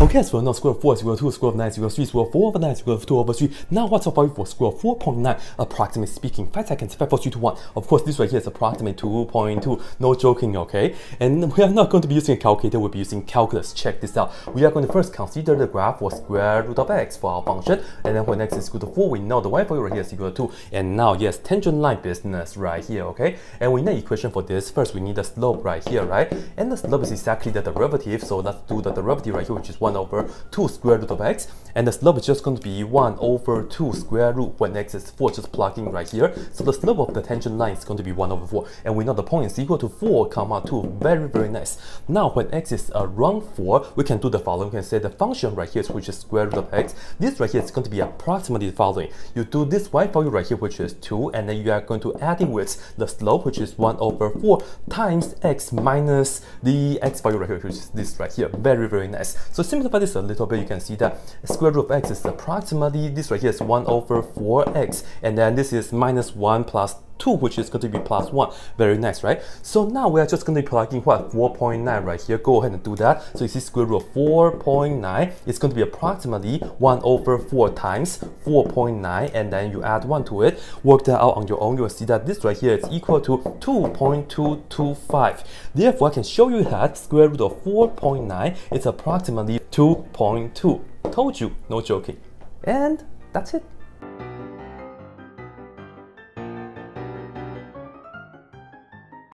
Okay, so now square of 4 is equal to 2, square of 9 is equal to 3, square of 4 over 9 is equal to 2 over 3. Now what's our value for square of 4.9? Approximately speaking, 5 seconds, 5, 4, 3, 2, 1. Of course, this right here is approximately 2.2. No joking, okay? And we are not going to be using a calculator, we'll be using calculus. Check this out. We are going to first consider the graph for square root of x for our function. And then when x is equal to 4, we know the y value right here is equal to 2. And now, yes, tangent line business right here, okay? And we need equation for this. First, we need the slope right here, right? And the slope is exactly the derivative. So let's do the derivative right here, which is 1 over 2 square root of x and the slope is just going to be 1 over 2 square root when x is 4 just plugging right here. So the slope of the tangent line is going to be 1 over 4 and we know the point is equal to 4 comma 2 very very nice. Now when x is around 4 we can do the following. We can say the function right here which is square root of x this right here is going to be approximately the following. You do this y value right here which is 2 and then you are going to add in with the slope which is 1 over 4 times x minus the x value right here which is this right here. Very very nice. So simplify this a little bit. You can see that square root of x is approximately, this right here is 1 over 4x, and then this is minus 1 plus 2, which is going to be plus 1. Very nice, right? So now we are just going to be plugging what? 4.9 right here. Go ahead and do that. So you see square root of 4.9 is going to be approximately 1 over 4 times 4.9, and then you add 1 to it. Work that out on your own. You will see that this right here is equal to 2.225. Therefore, I can show you that square root of 4.9 is approximately 2.2. Told you, no joking. And that's it.